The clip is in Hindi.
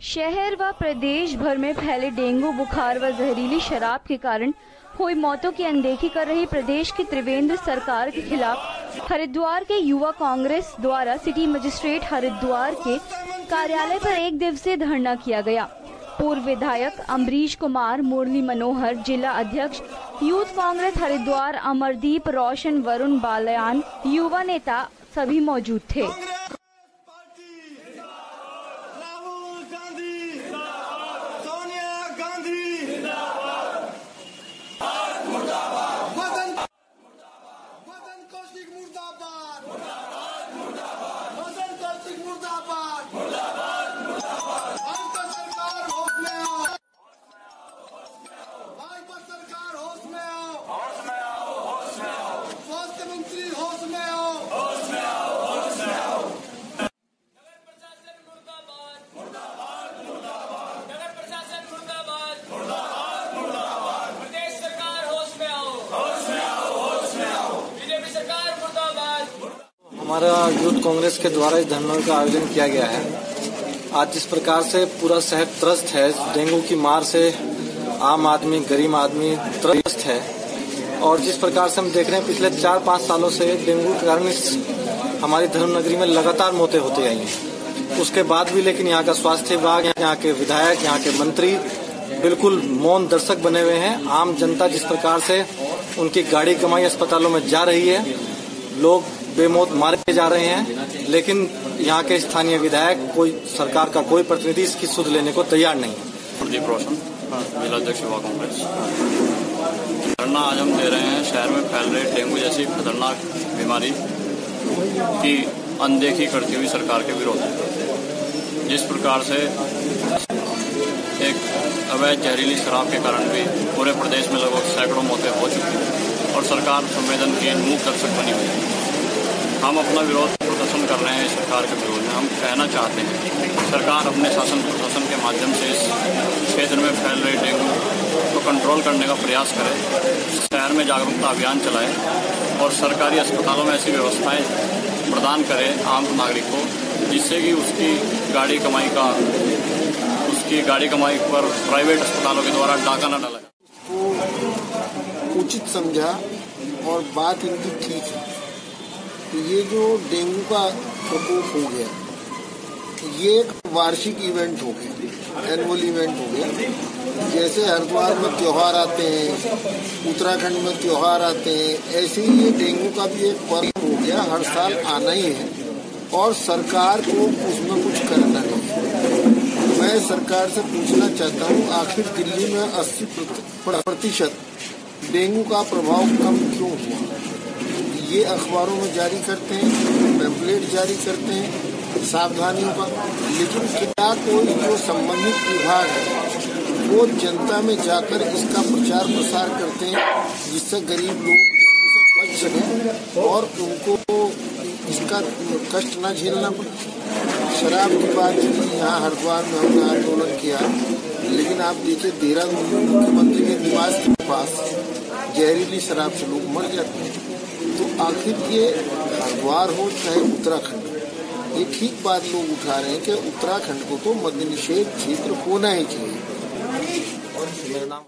शहर व प्रदेश भर में फैले डेंगू, बुखार व जहरीली शराब के कारण हुई मौतों की अनदेखी कर रही प्रदेश की त्रिवेंद्र सरकार के खिलाफ हरिद्वार के युवा कांग्रेस द्वारा सिटी मजिस्ट्रेट हरिद्वार के कार्यालय पर एक दिवसीय धरना किया गया। पूर्व विधायक अम्बरीश कुमार, मुरली मनोहर, जिला अध्यक्ष, यूथ कांग्रेस हरिद्वार, अमरदीप रोशन, वरुण बालयान, युवा नेता सभी मौजूद थे। हमारा यूथ कांग्रेस के द्वारा इस धरना का आयोजन किया गया है। आज जिस प्रकार से पूरा शहर त्रस्त है, डेंगू की मार से आम आदमी, गरीब आदमी त्रस्त है, और जिस प्रकार से हम देख रहे हैं, पिछले चार पाँच सालों से डेंगू के कारण हमारी धर्मनगरी में लगातार मौतें होती आई हैं। उसके बाद भी लेकिन यहाँ का स्वास्थ्य विभाग, यहाँ के विधायक, यहाँ के मंत्री बिल्कुल मौन दर्शक बने हुए हैं। आम जनता जिस प्रकार से उनकी गाड़ी कमाई अस्पतालों में जा रही है, लोग बेमौत मारे जा रहे हैं, लेकिन यहाँ के स्थानीय विधायक कोई सरकार का कोई प्रतिनिधि इसकी सुध लेने को तैयार नहीं है। रोशन, जिला अध्यक्ष युवा कांग्रेस। धरना आज हम दे रहे हैं, शहर में फैल रहे डेंगू जैसी खतरनाक बीमारी की अनदेखी करती हुई सरकार के विरोध जिस प्रकार से एक अवैध जहरीली शराब के कारण भी पूरे प्रदेश में लगभग सैकड़ों मौतें हो चुकी हैं और सरकार संवेदन की मुख दर्शक बनी हुई है। हम अपना विरोध प्रदर्शन कर रहे हैं सरकार के विरोध में। हम कहना चाहते हैं सरकार अपने शासन प्रशासन के माध्यम से इस क्षेत्र में फैल रहे डेंगू को कंट्रोल करने का प्रयास करे, शहर में जागरूकता अभियान चलाए और सरकारी अस्पतालों में ऐसी व्यवस्थाएँ प्रदान करे आम नागरिक को, जिससे कि उसकी गाड़ी कमाई का, उसकी गाड़ी कमाई पर प्राइवेट अस्पतालों के द्वारा डाका न डाला उचित समझा और बात इनकी ठीक है। ये जो डेंगू का प्रकोप हो गया, ये एक वार्षिक इवेंट हो गया एनुअल इवेंट हो गया। जैसे हरिद्वार में त्यौहार आते हैं, उत्तराखंड में त्यौहार आते हैं, ऐसे ही ये डेंगू का भी एक पर्व हो गया, हर साल आना ही है। और सरकार को उसमें कुछ करना नहीं मैं सरकार से पूछना चाहता हूँ, आखिर दिल्ली में 80 प्रतिशत डेंगू का प्रभाव कम क्यों हुआ? ये अखबारों में जारी करते हैं पैम्पलेट जारी करते हैं, सावधानियों का लेकिन क्या कोई जो संबंधित विभाग है, वो जनता में जाकर इसका प्रचार प्रसार करते हैं, जिससे गरीब लोग बच सके और उनको इसका कष्ट न झेलना पड़े? शराब की बात यहाँ हरिद्वार में हमने आंदोलन किया, लेकिन आप देखिए देहरादून मुख्यमंत्री के निवास के पास जहरीली शराब से लोग मर जाते हैं। तो आखिर ये हरिद्वार हो चाहे उत्तराखंड, ये ठीक बात लोग उठा रहे हैं कि उत्तराखंड को तो मद्य निषेध क्षेत्र होना ही चाहिए। मेरा नाम